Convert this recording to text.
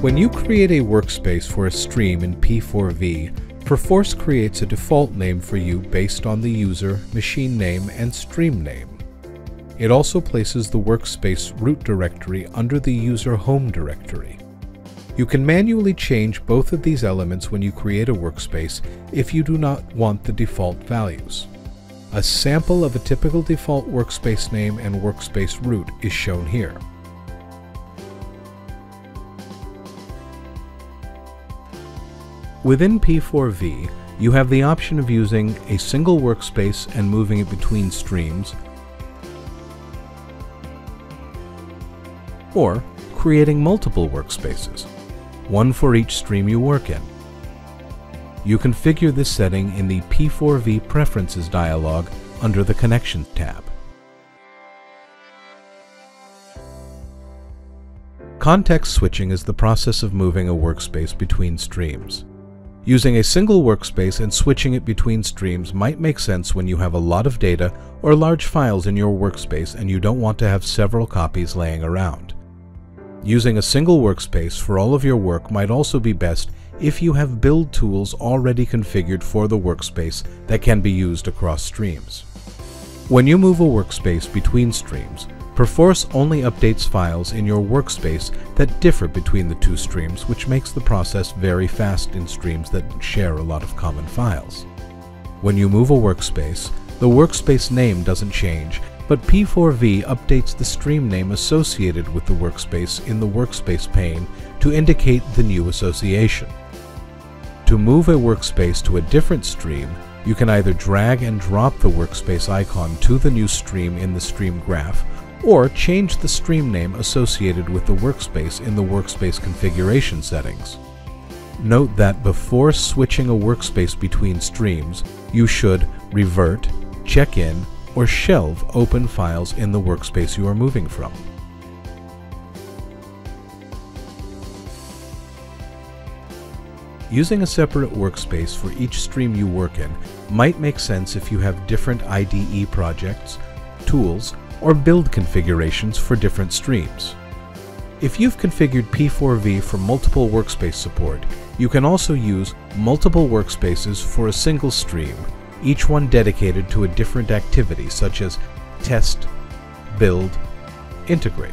When you create a workspace for a stream in P4V, Perforce creates a default name for you based on the user, machine name, and stream name. It also places the workspace root directory under the user home directory. You can manually change both of these elements when you create a workspace if you do not want the default values. A sample of a typical default workspace name and workspace root is shown here. Within P4V, you have the option of using a single workspace and moving it between streams, or creating multiple workspaces, one for each stream you work in. You configure this setting in the P4V Preferences dialog under the Connections tab. Context switching is the process of moving a workspace between streams. Using a single workspace and switching it between streams might make sense when you have a lot of data or large files in your workspace and you don't want to have several copies laying around. Using a single workspace for all of your work might also be best if you have build tools already configured for the workspace that can be used across streams. When you move a workspace between streams, Perforce only updates files in your workspace that differ between the two streams, which makes the process very fast in streams that share a lot of common files. When you move a workspace, the workspace name doesn't change, but P4V updates the stream name associated with the workspace in the workspace pane to indicate the new association. To move a workspace to a different stream, you can either drag and drop the workspace icon to the new stream in the stream graph, or change the stream name associated with the workspace in the workspace configuration settings. Note that before switching a workspace between streams, you should revert, check in, or shelve open files in the workspace you are moving from. Using a separate workspace for each stream you work in might make sense if you have different IDE projects, tools, or build configurations for different streams. If you've configured P4V for multiple workspace support, you can also use multiple workspaces for a single stream, each one dedicated to a different activity such as test, build, integrate.